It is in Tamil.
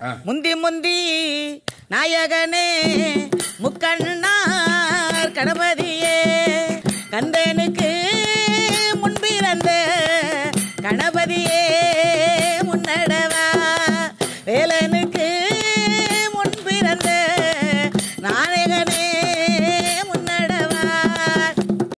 முந்தி முந்தி நாயகனே முக்கண்ணார் கணபதியே கந்தனுக்கு முன்பிறந்த கணபதியே முன்னடவா வேலனுக்கு முன்பிறந்த நாயகனே.